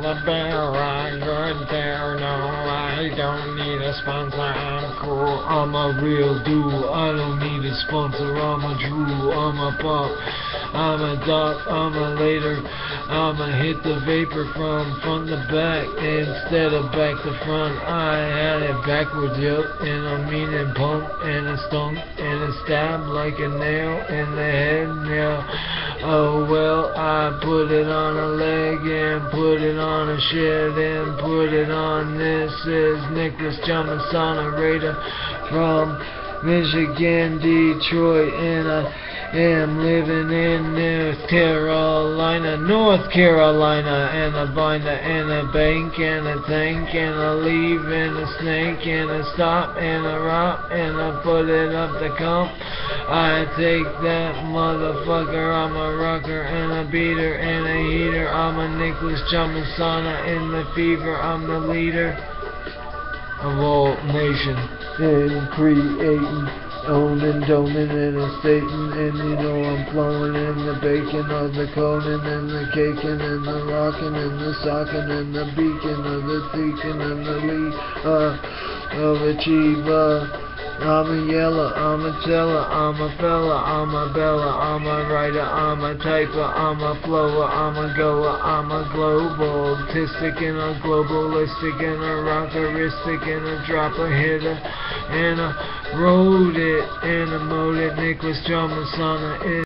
dollar bill. I'm good there. No, I don't need a sponsor. I'm cool. I'm a real dude. I don't need a sponsor. I'm a drool. I'm a pop. I'm a duck. I'm a later. I'ma hit the vapor from front to back instead of back to front. I had it backwards, yup, and I mean it pump and a stunk and a stab like a nail in the head. Now, oh well, I put it on a leg and put it on a shed and put it on. This is Nicholas John Raider from Michigan, Detroit, and I am living in North Carolina, North Carolina, and a binder and a bank and a tank and a leave, and a snake and a stop and a rock and I put it up the comp. I take that motherfucker, I'm a rocker and a beater and a heater. I'm a Nicholas Chamasana in the fever, I'm the leader of all nation and creating owning, doming, and stating, and you know I'm flowing in the bacon of the coning, and the caking, and the rocking, and the socking, and the beacon of the deacon, and the lead uh, of achiever. I'm a yeller, I'm a teller, I'm a fella, I'm a bella, I'm a writer, I'm a typer, I'm a flower, I'm a goer, I'm a global, artistic and a globalistic and a rockeristic and a dropper hitter and a wrote it and a mode it Nicholas Drummond son